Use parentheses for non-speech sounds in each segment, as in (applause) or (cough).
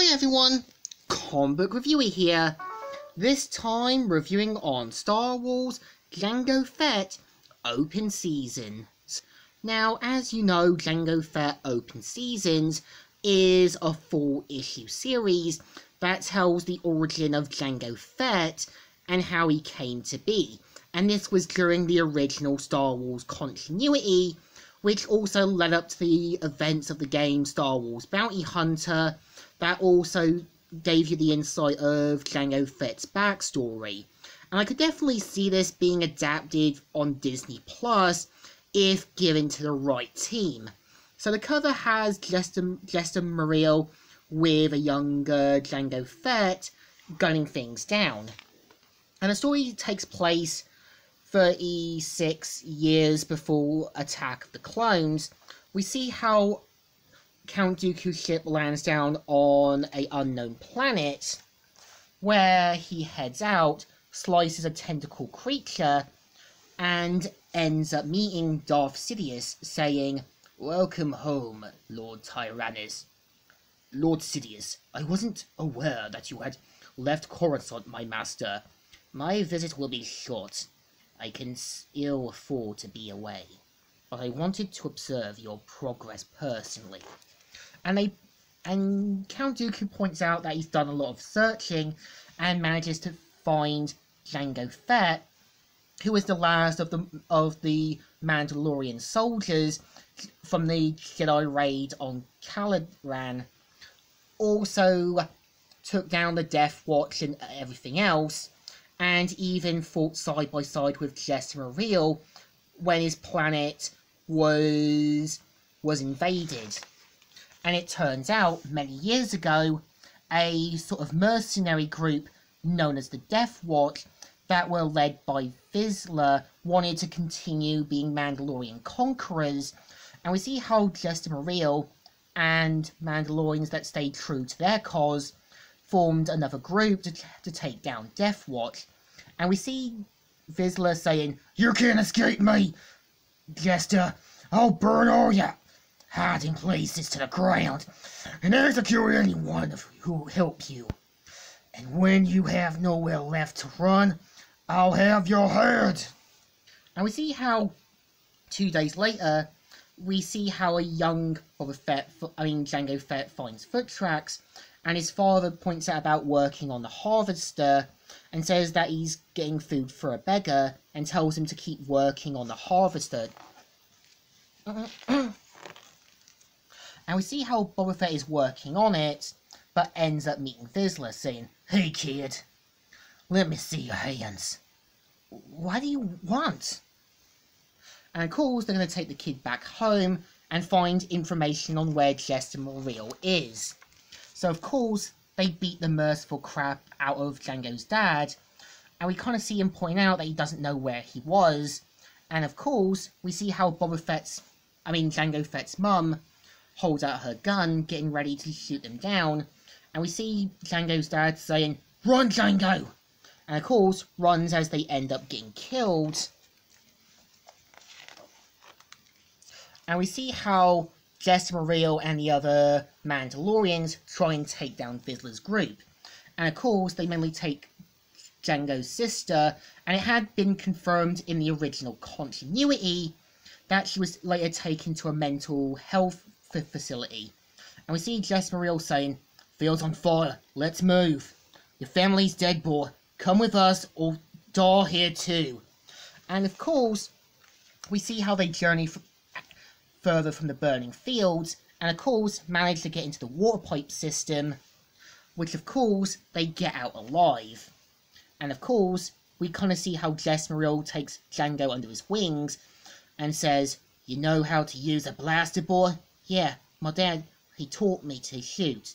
Hi everyone, Comic Book Reviewer here. This time reviewing on Star Wars Jango Fett Open Seasons. Now, as you know, Jango Fett Open Seasons is a four issue series that tells the origin of Jango Fett and how he came to be. And this was during the original Star Wars continuity, which also led up to the events of the game Star Wars Bounty Hunter, that also gave you the insight of Jango Fett's backstory. And I could definitely see this being adapted on Disney Plus if given to the right team. So the cover has Jaster, Jaster Mereel with a younger Jango Fett gunning things down. And the story takes place 36 years before Attack of the Clones. We see how Count Dooku's ship lands down on a unknown planet, where he heads out, slices a tentacle creature, and ends up meeting Darth Sidious, saying, Welcome home, Lord Tyrannus. Lord Sidious, I wasn't aware that you had left Coruscant, my master. My visit will be short. I can ill afford to be away, but I wanted to observe your progress personally and they and Count Dooku points out that he's done a lot of searching and manages to find Jango Fett, who is the last of the of the Mandalorian soldiers from the Jedi raid on Caloran. Also took down the Death Watch and everything else, and even fought side by side with Jaster Mereel when his planet was was invaded. And it turns out, many years ago, a sort of mercenary group known as the Death Watch that were led by Vizsla wanted to continue being Mandalorian conquerors. And we see how Jaster Mereel and Mandalorians that stayed true to their cause formed another group to, to take down Death Watch. And we see Vizsla saying, You can't escape me, Jaster. I'll burn all ya hiding places to the ground and execute anyone who help you. And when you have nowhere left to run, I'll have your head. Now we see how two days later, we see how a young Boba Fett, I mean Jango Fett, finds foot tracks, and his father points out about working on the harvester, and says that he's getting food for a beggar, and tells him to keep working on the harvester. (clears throat) And we see how Boba Fett is working on it, but ends up meeting Vizsla saying, Hey kid, let me see your hands. What do you want? And of course, they're going to take the kid back home and find information on where Jester Muriel is. So, of course, they beat the merciful crap out of Jango's dad, and we kind of see him point out that he doesn't know where he was. And of course, we see how Boba Fett's, I mean, Jango Fett's mum holds out her gun, getting ready to shoot them down. And we see Jango's dad saying, Run, Jango! And of course, runs as they end up getting killed. And we see how Jaster Mereel and the other Mandalorians try and take down Vizsla's group. And of course, they mainly take Jango's sister, and it had been confirmed in the original continuity that she was later taken to a mental health facility. And we see Jess Muriel saying, Field's on fire, let's move. Your family's dead, boy. Come with us or die here too. And of course, we see how they journey further from the burning fields, and of course, manage to get into the water pipe system, which of course, they get out alive. And of course, we kind of see how Jess Muriel takes Jango under his wings and says, You know how to use a blaster, boy? Yeah, my dad, he taught me to shoot.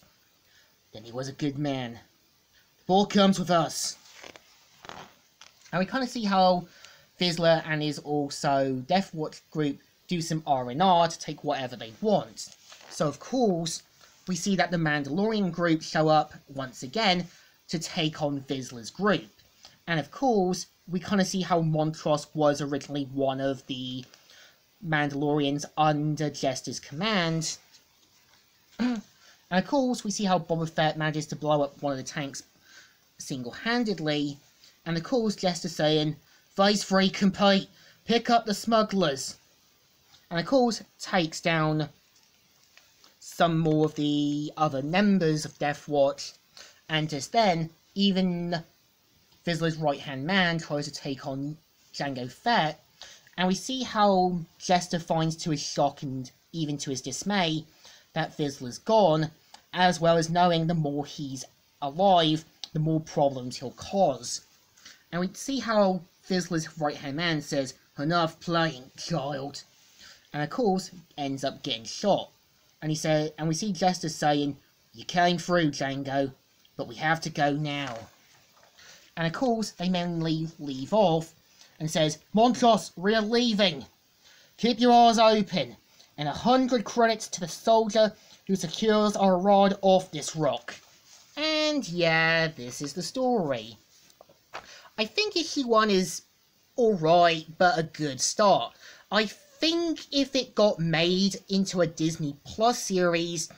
Then he was a good man. The ball comes with us. And we kind of see how Vizsla and his also Death Watch group do some R&R to take whatever they want. So of course, we see that the Mandalorian group show up once again to take on Vizsla's group. And of course, we kind of see how Montrose was originally one of the Mandalorians under Jaster's command. (clears throat) and of course, we see how Boba Fett manages to blow up one of the tanks single-handedly. And of course, Jaster saying, Vice 3 complete, pick up the smugglers. And of course, takes down some more of the other members of Death Watch. And just then, even Vizsla's right-hand man tries to take on Jango Fett. And we see how Jaster finds to his shock and even to his dismay that Vizsla's gone, as well as knowing the more he's alive, the more problems he'll cause. And we see how Vizsla's right-hand man says, Enough playing, child. And of course, ends up getting shot. And he said, and we see Jaster saying, You came through, Jango, but we have to go now. And of course, they mainly leave off and says, Montrose, we're leaving. Keep your eyes open. And a hundred credits to the soldier who secures our ride off this rock. And yeah, this is the story. I think issue 1 is alright, but a good start. I think if it got made into a Disney Plus series,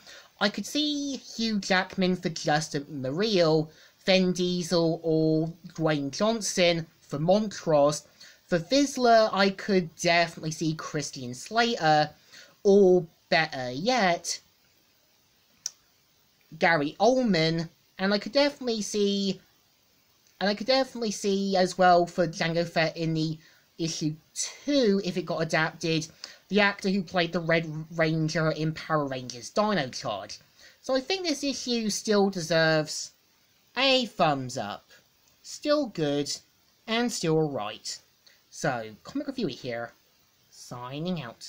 I could see Hugh Jackman for Justin Mariel, Vin Diesel or Dwayne Johnson for Montrose. For Vizsla, I could definitely see Christian Slater, or better yet, Gary Oldman, and I could definitely see, and I could definitely see as well for Jango Fett in the issue 2, if it got adapted, the actor who played the Red Ranger in Power Rangers Dino Charge. So I think this issue still deserves a thumbs up. Still good, and still alright. So, Comic Reviewer here, signing out.